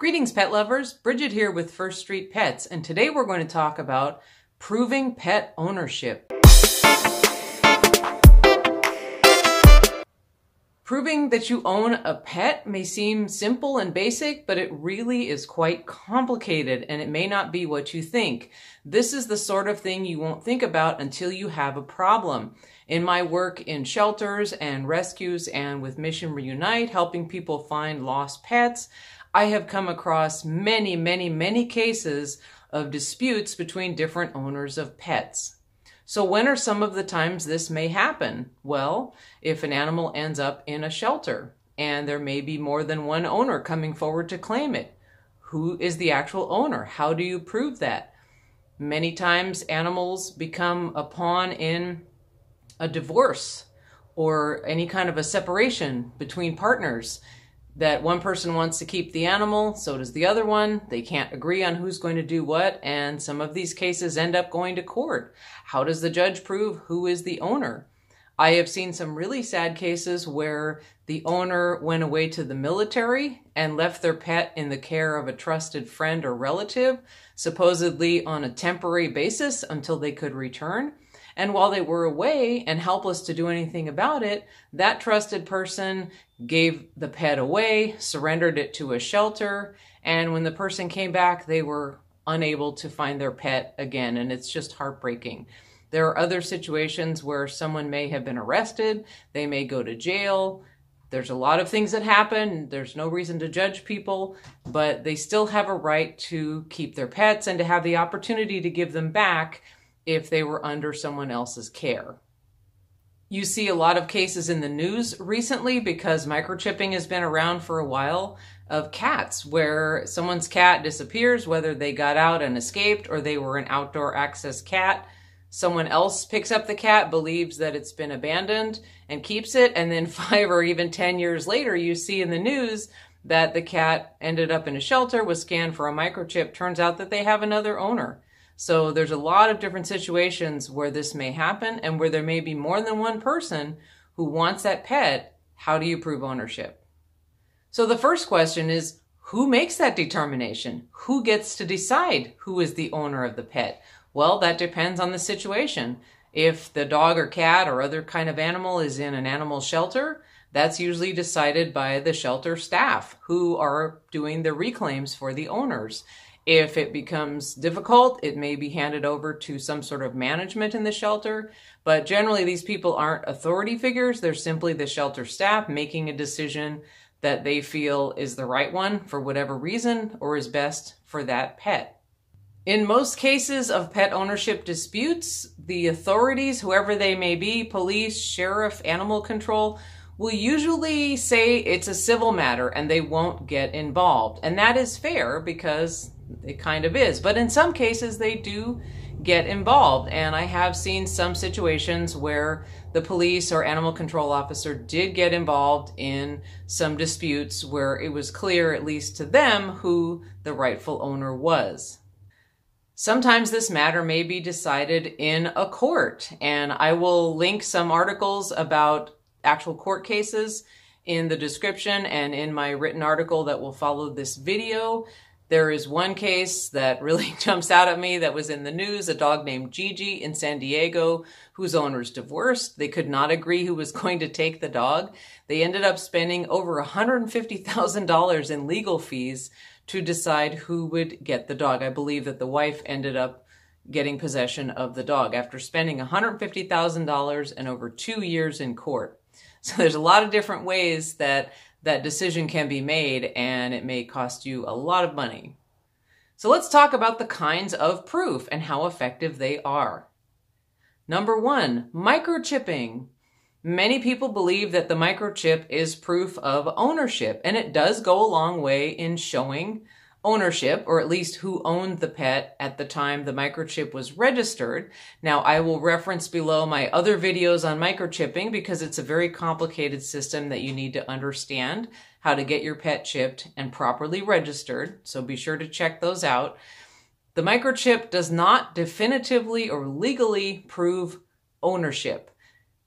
Greetings, pet lovers. Bridget here with First Street Pets, and today we're going to talk about proving pet ownership. Proving that you own a pet may seem simple and basic, but it really is quite complicated and it may not be what you think. This is the sort of thing you won't think about until you have a problem. In my work in shelters and rescues and with Mission Reunite, helping people find lost pets, I have come across many, many, many cases of disputes between different owners of pets. So when are some of the times this may happen? Well, if an animal ends up in a shelter and there may be more than one owner coming forward to claim it. Who is the actual owner? How do you prove that? Many times animals become a pawn in a divorce or any kind of a separation between partners that one person wants to keep the animal, so does the other one. They can't agree on who's going to do what, and some of these cases end up going to court. How does the judge prove who is the owner? I have seen some really sad cases where the owner went away to the military and left their pet in the care of a trusted friend or relative, supposedly on a temporary basis until they could return. And while they were away and helpless to do anything about it, that trusted person gave the pet away, surrendered it to a shelter, and when the person came back, they were unable to find their pet again, and it's just heartbreaking. There are other situations where someone may have been arrested, they may go to jail. There's a lot of things that happen. There's no reason to judge people, but they still have a right to keep their pets and to have the opportunity to give them back if they were under someone else's care. You see a lot of cases in the news recently because microchipping has been around for a while of cats where someone's cat disappears, whether they got out and escaped or they were an outdoor access cat. Someone else picks up the cat, believes that it's been abandoned and keeps it. And then five or even 10 years later, you see in the news that the cat ended up in a shelter, was scanned for a microchip. Turns out that they have another owner. So there's a lot of different situations where this may happen and where there may be more than one person who wants that pet. How do you prove ownership? So the first question is, who makes that determination? Who gets to decide who is the owner of the pet? Well, that depends on the situation. If the dog or cat or other kind of animal is in an animal shelter, that's usually decided by the shelter staff who are doing the reclaims for the owners. If it becomes difficult, it may be handed over to some sort of management in the shelter. But generally, these people aren't authority figures. They're simply the shelter staff making a decision that they feel is the right one for whatever reason or is best for that pet. In most cases of pet ownership disputes, the authorities, whoever they may be, police, sheriff, animal control, will usually say it's a civil matter and they won't get involved. And that is fair because it kind of is. But in some cases, they do get involved. And I have seen some situations where the police or animal control officer did get involved in some disputes where it was clear, at least to them, who the rightful owner was. Sometimes this matter may be decided in a court, and I will link some articles about actual court cases in the description and in my written article that will follow this video. There is one case that really jumps out at me that was in the news, a dog named Gigi in San Diego whose owners divorced. They could not agree who was going to take the dog. They ended up spending over $150,000 in legal fees to decide who would get the dog. I believe that the wife ended up getting possession of the dog after spending $150,000 and over two years in court. So there's a lot of different ways that that decision can be made and it may cost you a lot of money. So let's talk about the kinds of proof and how effective they are. Number one, microchipping. Many people believe that the microchip is proof of ownership, and it does go a long way in showing ownership, or at least who owned the pet at the time the microchip was registered. Now, I will reference below my other videos on microchipping because it's a very complicated system that you need to understand how to get your pet chipped and properly registered. So be sure to check those out. The microchip does not definitively or legally prove ownership.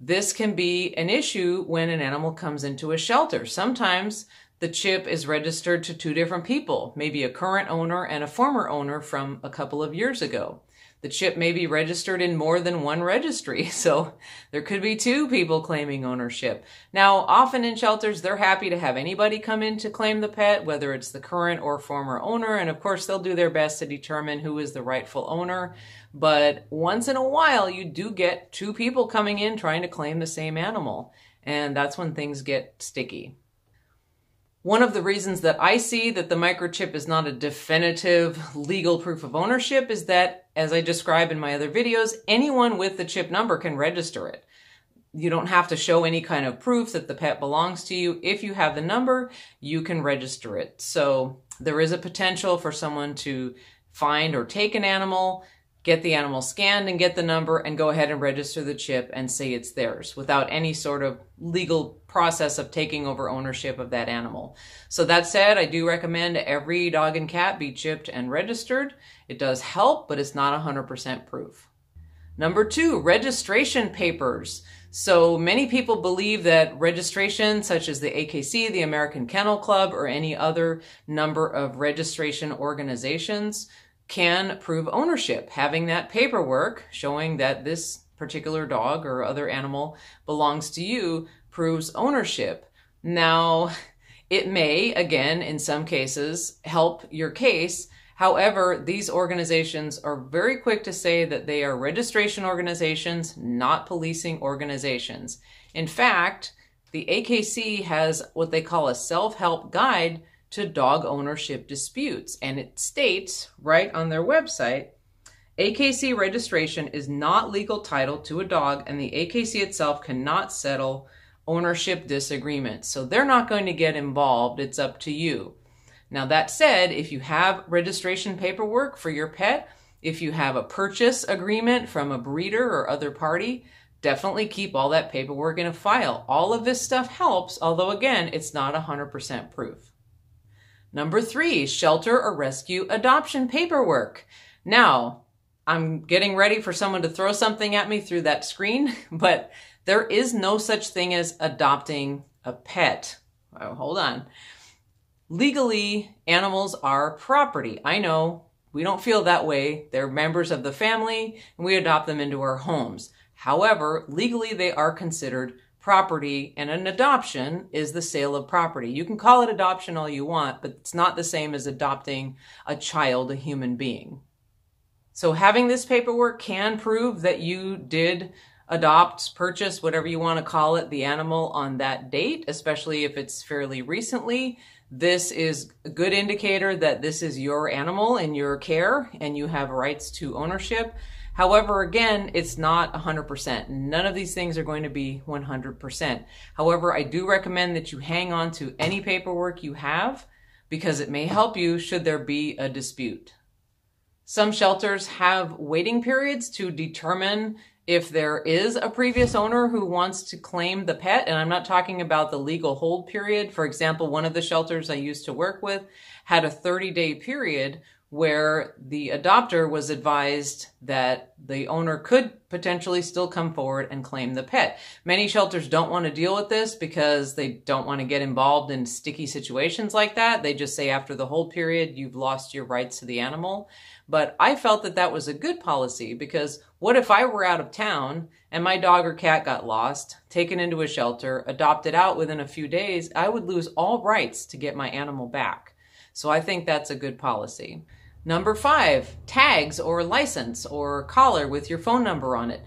This can be an issue when an animal comes into a shelter. Sometimes the chip is registered to two different people, maybe a current owner and a former owner from a couple of years ago. The chip may be registered in more than one registry, so there could be two people claiming ownership. Now, often in shelters, they're happy to have anybody come in to claim the pet, whether it's the current or former owner, and of course, they'll do their best to determine who is the rightful owner. But once in a while, you do get two people coming in trying to claim the same animal, and that's when things get sticky. One of the reasons that I see that the microchip is not a definitive legal proof of ownership is that, as I describe in my other videos, anyone with the chip number can register it. You don't have to show any kind of proof that the pet belongs to you. If you have the number, you can register it. So there is a potential for someone to find or take an animal get the animal scanned and get the number and go ahead and register the chip and say it's theirs without any sort of legal process of taking over ownership of that animal. So that said, I do recommend every dog and cat be chipped and registered. It does help, but it's not 100% proof. Number two, registration papers. So many people believe that registration, such as the AKC, the American Kennel Club, or any other number of registration organizations, can prove ownership. Having that paperwork showing that this particular dog or other animal belongs to you proves ownership. Now, it may, again, in some cases, help your case. However, these organizations are very quick to say that they are registration organizations, not policing organizations. In fact, the AKC has what they call a self help guide to dog ownership disputes. And it states right on their website AKC registration is not legal title to a dog, and the AKC itself cannot settle ownership disagreements. So they're not going to get involved. It's up to you. Now, that said, if you have registration paperwork for your pet, if you have a purchase agreement from a breeder or other party, definitely keep all that paperwork in a file. All of this stuff helps, although again, it's not 100% proof. Number three, shelter or rescue adoption paperwork. Now, I'm getting ready for someone to throw something at me through that screen, but there is no such thing as adopting a pet. Oh, hold on. Legally, animals are property. I know we don't feel that way. They're members of the family and we adopt them into our homes. However, legally, they are considered property and an adoption is the sale of property. You can call it adoption all you want, but it's not the same as adopting a child, a human being. So having this paperwork can prove that you did adopt, purchase, whatever you want to call it, the animal on that date, especially if it's fairly recently. This is a good indicator that this is your animal in your care and you have rights to ownership. However, again, it's not 100%. None of these things are going to be 100%. However, I do recommend that you hang on to any paperwork you have because it may help you should there be a dispute. Some shelters have waiting periods to determine if there is a previous owner who wants to claim the pet, and I'm not talking about the legal hold period. For example, one of the shelters I used to work with had a 30 day period where the adopter was advised that the owner could potentially still come forward and claim the pet. Many shelters don't want to deal with this because they don't want to get involved in sticky situations like that. They just say after the hold period, you've lost your rights to the animal. But I felt that that was a good policy because what if I were out of town and my dog or cat got lost, taken into a shelter, adopted out within a few days? I would lose all rights to get my animal back. So I think that's a good policy. Number five, tags or license or collar with your phone number on it.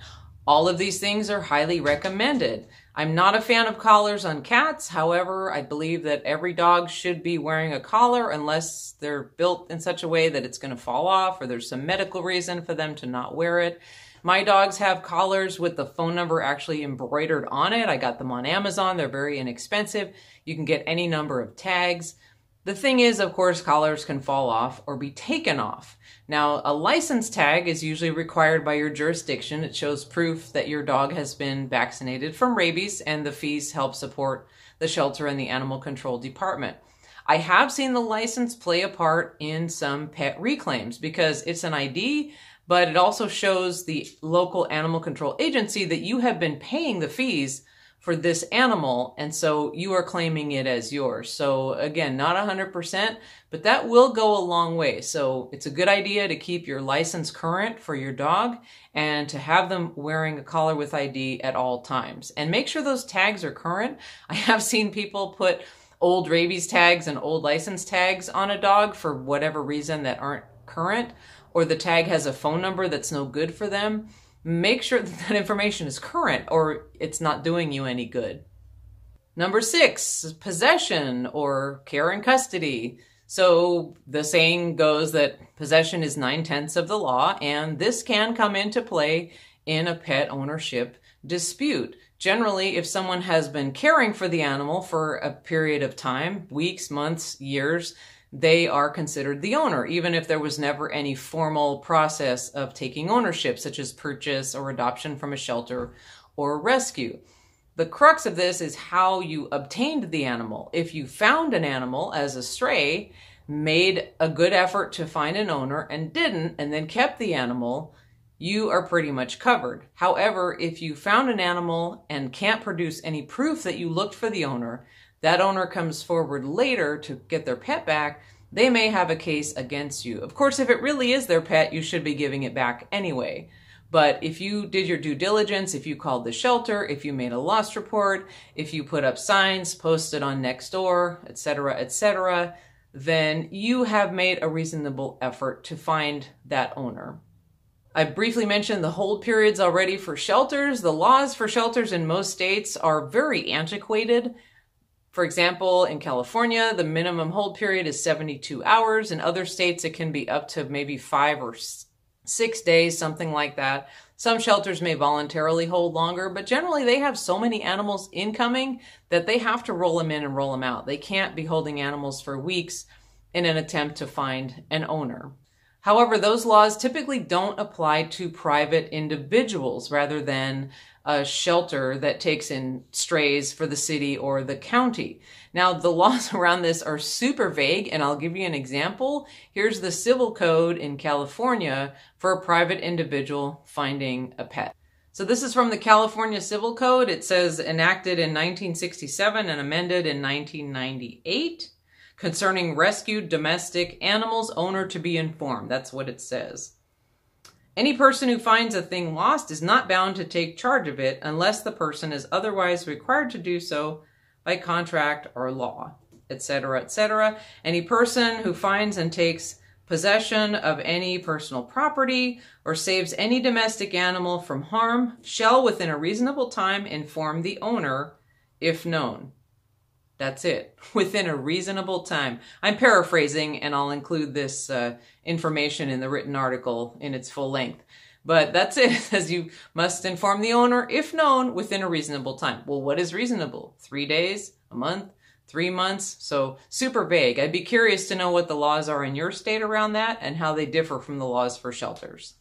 All of these things are highly recommended. I'm not a fan of collars on cats. However, I believe that every dog should be wearing a collar unless they're built in such a way that it's going to fall off or there's some medical reason for them to not wear it. My dogs have collars with the phone number actually embroidered on it. I got them on Amazon. They're very inexpensive. You can get any number of tags. The thing is, of course, collars can fall off or be taken off. Now, a license tag is usually required by your jurisdiction. It shows proof that your dog has been vaccinated from rabies, and the fees help support the shelter and the animal control department. I have seen the license play a part in some pet reclaims because it's an ID, but it also shows the local animal control agency that you have been paying the fees for this animal, and so you are claiming it as yours. So again, not 100%, but that will go a long way. So it's a good idea to keep your license current for your dog and to have them wearing a collar with ID at all times. And make sure those tags are current. I have seen people put old rabies tags and old license tags on a dog for whatever reason that aren't current, or the tag has a phone number that's no good for them make sure that that information is current or it's not doing you any good. Number six, possession or care and custody. So the saying goes that possession is nine tenths of the law, and this can come into play in a pet ownership dispute. Generally, if someone has been caring for the animal for a period of time, weeks, months, years, they are considered the owner, even if there was never any formal process of taking ownership, such as purchase or adoption from a shelter or rescue. The crux of this is how you obtained the animal. If you found an animal as a stray, made a good effort to find an owner and didn't, and then kept the animal, you are pretty much covered. However, if you found an animal and can't produce any proof that you looked for the owner, that owner comes forward later to get their pet back, they may have a case against you. Of course, if it really is their pet, you should be giving it back anyway. But if you did your due diligence, if you called the shelter, if you made a lost report, if you put up signs, posted on Nextdoor, etc., etc., then you have made a reasonable effort to find that owner. I briefly mentioned the hold periods already for shelters. The laws for shelters in most states are very antiquated for example, in California, the minimum hold period is 72 hours. In other states, it can be up to maybe five or six days, something like that. Some shelters may voluntarily hold longer, but generally they have so many animals incoming that they have to roll them in and roll them out. They can't be holding animals for weeks in an attempt to find an owner. However, those laws typically don't apply to private individuals rather than a shelter that takes in strays for the city or the county. Now, the laws around this are super vague, and I'll give you an example. Here's the civil code in California for a private individual finding a pet. So this is from the California Civil Code. It says enacted in 1967 and amended in 1998 concerning rescued domestic animals owner to be informed. That's what it says. Any person who finds a thing lost is not bound to take charge of it unless the person is otherwise required to do so by contract or law, etc., etc. Any person who finds and takes possession of any personal property or saves any domestic animal from harm shall within a reasonable time inform the owner if known. That's it, within a reasonable time. I'm paraphrasing, and I'll include this uh, information in the written article in its full length. But that's it, as you must inform the owner, if known, within a reasonable time. Well, what is reasonable? Three days? A month? Three months? So super vague. I'd be curious to know what the laws are in your state around that and how they differ from the laws for shelters.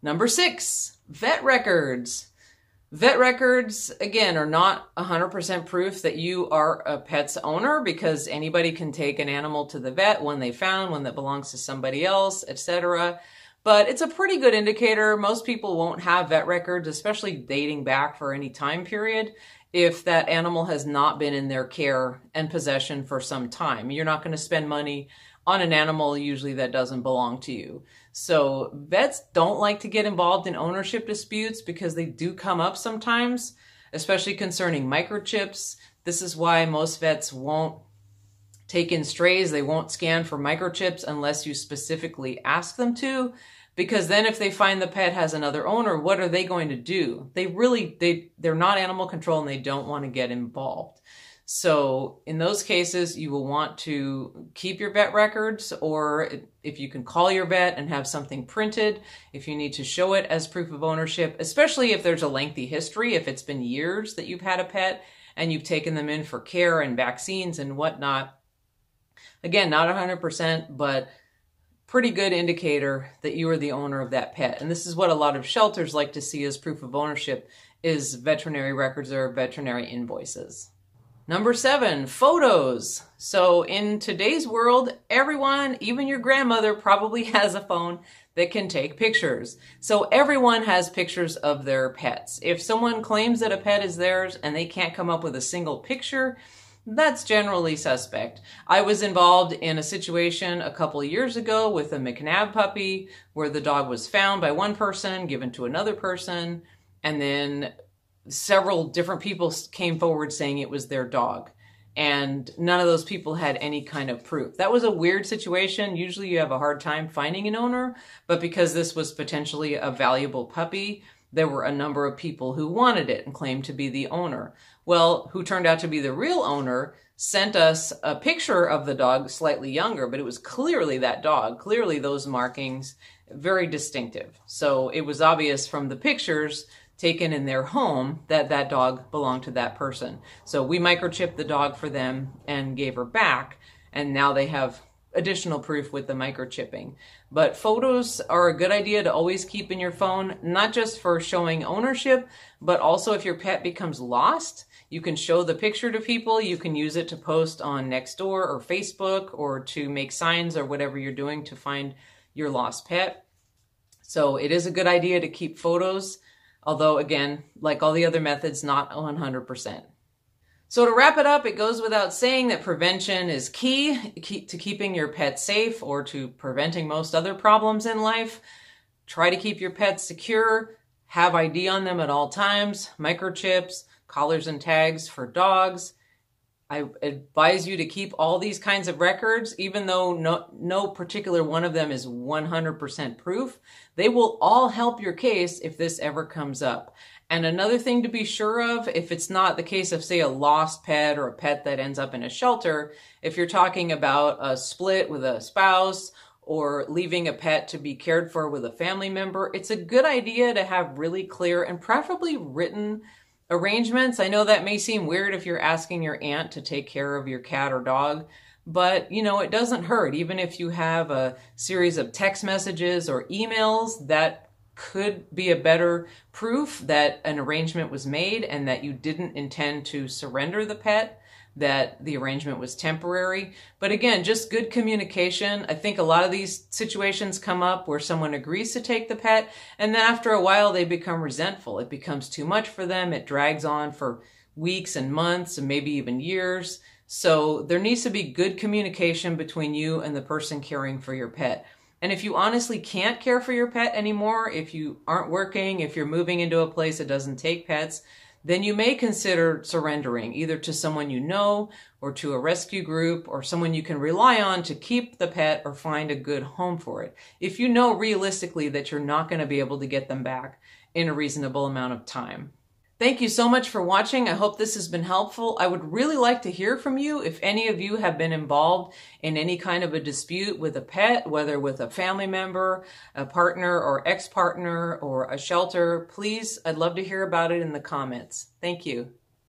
Number six, vet records. Vet records, again, are not 100% proof that you are a pet's owner because anybody can take an animal to the vet when they found one that belongs to somebody else, etc. But it's a pretty good indicator. Most people won't have vet records, especially dating back for any time period, if that animal has not been in their care and possession for some time. You're not going to spend money on an animal usually that doesn't belong to you. So vets don't like to get involved in ownership disputes because they do come up sometimes, especially concerning microchips. This is why most vets won't take in strays. They won't scan for microchips unless you specifically ask them to. Because then if they find the pet has another owner, what are they going to do? They really, they, they're not animal control and they don't want to get involved. So in those cases, you will want to keep your vet records or if you can call your vet and have something printed, if you need to show it as proof of ownership, especially if there's a lengthy history, if it's been years that you've had a pet and you've taken them in for care and vaccines and whatnot. Again, not 100%, but pretty good indicator that you are the owner of that pet. And this is what a lot of shelters like to see as proof of ownership is veterinary records or veterinary invoices. Number seven, photos. So in today's world, everyone, even your grandmother probably has a phone that can take pictures. So everyone has pictures of their pets. If someone claims that a pet is theirs and they can't come up with a single picture, that's generally suspect. I was involved in a situation a couple years ago with a McNab puppy where the dog was found by one person, given to another person, and then several different people came forward saying it was their dog. And none of those people had any kind of proof. That was a weird situation. Usually you have a hard time finding an owner, but because this was potentially a valuable puppy, there were a number of people who wanted it and claimed to be the owner. Well, who turned out to be the real owner sent us a picture of the dog slightly younger, but it was clearly that dog, clearly those markings, very distinctive. So it was obvious from the pictures taken in their home that that dog belonged to that person. So we microchipped the dog for them and gave her back. And now they have additional proof with the microchipping. But photos are a good idea to always keep in your phone, not just for showing ownership, but also if your pet becomes lost, you can show the picture to people. You can use it to post on Nextdoor or Facebook or to make signs or whatever you're doing to find your lost pet. So it is a good idea to keep photos although again, like all the other methods, not 100%. So to wrap it up, it goes without saying that prevention is key to keeping your pet safe or to preventing most other problems in life. Try to keep your pets secure, have ID on them at all times, microchips, collars and tags for dogs, I advise you to keep all these kinds of records, even though no, no particular one of them is 100% proof. They will all help your case if this ever comes up. And another thing to be sure of, if it's not the case of, say, a lost pet or a pet that ends up in a shelter, if you're talking about a split with a spouse or leaving a pet to be cared for with a family member, it's a good idea to have really clear and preferably written arrangements. I know that may seem weird if you're asking your aunt to take care of your cat or dog, but you know, it doesn't hurt. Even if you have a series of text messages or emails, that could be a better proof that an arrangement was made and that you didn't intend to surrender the pet that the arrangement was temporary. But again, just good communication. I think a lot of these situations come up where someone agrees to take the pet and then after a while they become resentful. It becomes too much for them. It drags on for weeks and months and maybe even years. So there needs to be good communication between you and the person caring for your pet. And if you honestly can't care for your pet anymore, if you aren't working, if you're moving into a place that doesn't take pets, then you may consider surrendering either to someone you know or to a rescue group or someone you can rely on to keep the pet or find a good home for it. If you know realistically that you're not going to be able to get them back in a reasonable amount of time. Thank you so much for watching. I hope this has been helpful. I would really like to hear from you if any of you have been involved in any kind of a dispute with a pet, whether with a family member, a partner or ex-partner or a shelter. Please, I'd love to hear about it in the comments. Thank you.